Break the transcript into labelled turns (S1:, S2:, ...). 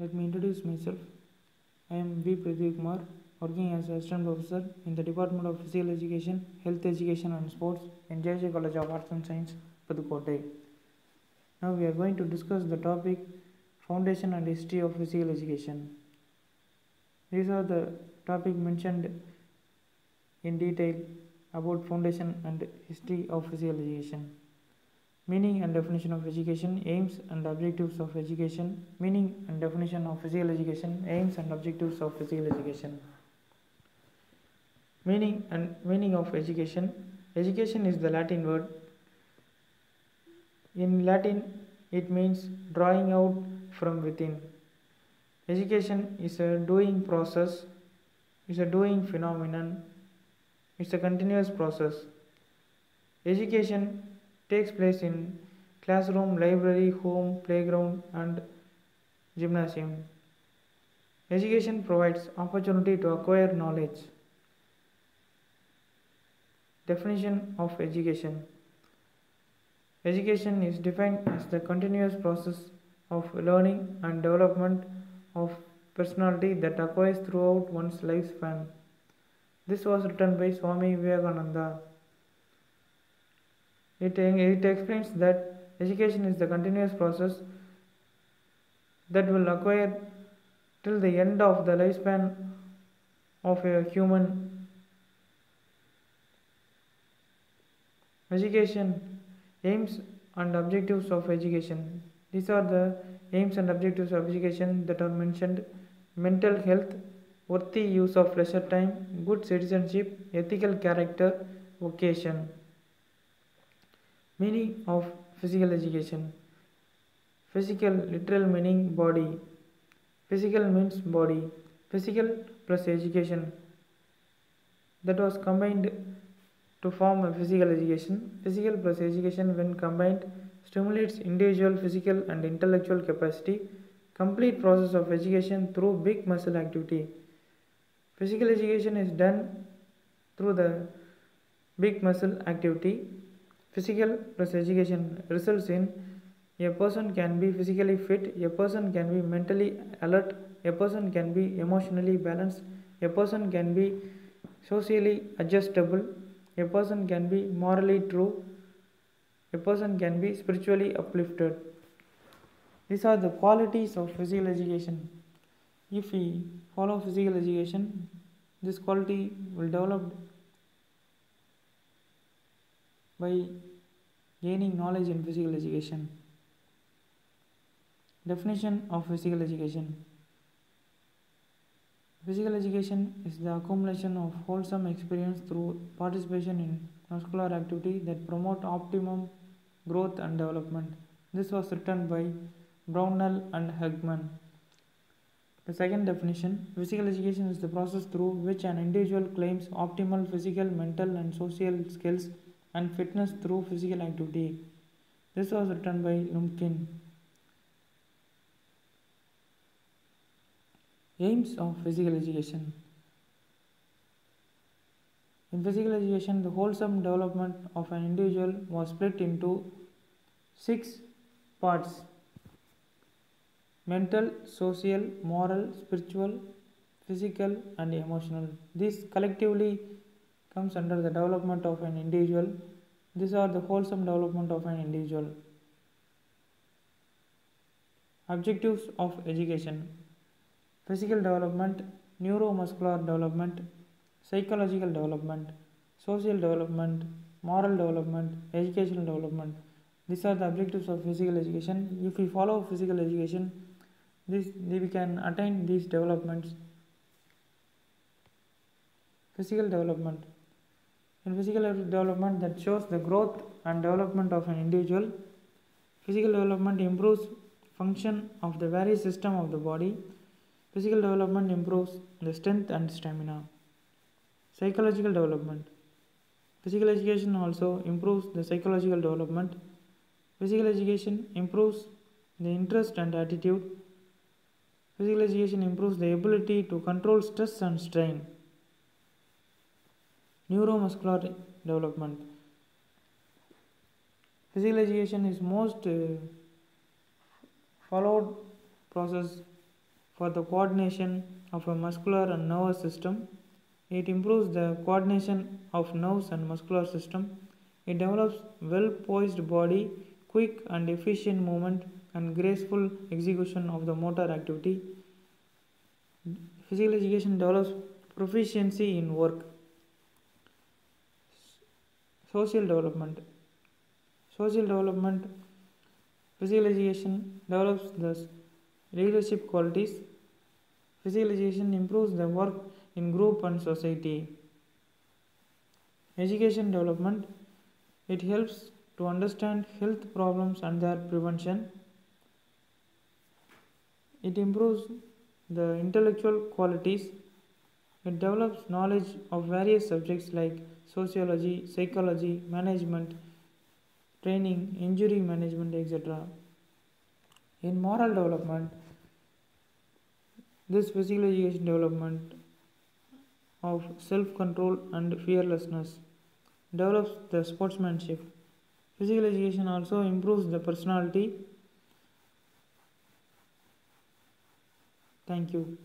S1: Let me introduce myself. I am V. Pradeep Kumar, working as assistant professor in the Department of Physical Education, Health Education and Sports in JJ College of Arts and Science, Pudukkottai. Now we are going to discuss the topic Foundation and History of Physical Education. These are the topic mentioned in detail about foundation and history of physical education. Meaning and definition of education, aims and objectives of education, meaning and definition of physical education, aims and objectives of physical education. Meaning and meaning of education. Education is the Latin word. In Latin, it means drawing out from within. Education is a doing process, is a doing phenomenon, it's a continuous process. Education takes place in classroom, library, home, playground, and gymnasium. Education provides opportunity to acquire knowledge. Definition of education Education is defined as the continuous process of learning and development of personality that occurs throughout one's lifespan. This was written by Swami Vivekananda. It, it explains that education is the continuous process that will acquire till the end of the lifespan of a human. Education aims and objectives of education. These are the aims and objectives of education that are mentioned mental health, worthy use of leisure time, good citizenship, ethical character, vocation. Meaning of physical education. Physical literal meaning body. Physical means body. Physical plus education. That was combined to form a physical education. Physical plus education when combined stimulates individual physical and intellectual capacity. Complete process of education through big muscle activity. Physical education is done through the big muscle activity. Physical plus education results in a person can be physically fit, a person can be mentally alert, a person can be emotionally balanced, a person can be socially adjustable, a person can be morally true, a person can be spiritually uplifted. These are the qualities of physical education. If we follow physical education, this quality will develop by gaining knowledge in physical education. Definition of physical education Physical education is the accumulation of wholesome experience through participation in muscular activity that promote optimum growth and development. This was written by Brownell and Hagman. The second definition physical education is the process through which an individual claims optimal physical, mental, and social skills and fitness through physical activity. This was written by Lumpkin. Aims of physical education. In physical education, the wholesome development of an individual was split into six parts mental, social, moral, spiritual, physical, and emotional. This collectively comes under the development of an individual. These are the wholesome development of an individual. Objectives of education physical development, neuromuscular development, psychological development, social development, moral development, educational development. These are the objectives of physical education. If we follow physical education, this we can attain these developments. Physical development. In physical development that shows the growth and development of an individual. Physical development improves function of the various system of the body. Physical development improves the strength and stamina. Psychological development. Physical education also improves the psychological development. Physical education improves the interest and attitude. Physical education improves the ability to control stress and strain. Neuromuscular development. Physical education is most uh, followed process for the coordination of a muscular and nervous system. It improves the coordination of nerves and muscular system. It develops well poised body, quick and efficient movement, and graceful execution of the motor activity. Physical education develops proficiency in work. Social development. Social development. Physical education develops the leadership qualities. Physical education improves the work in group and society. Education development. It helps to understand health problems and their prevention. It improves the intellectual qualities. It develops knowledge of various subjects like sociology, psychology, management, training, injury management, etc. In moral development, this physical education development of self control and fearlessness develops the sportsmanship. Physical education also improves the personality. Thank you.